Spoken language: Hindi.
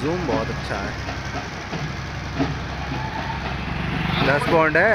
जूम बहुत अच्छा है। दस पॉइंट है?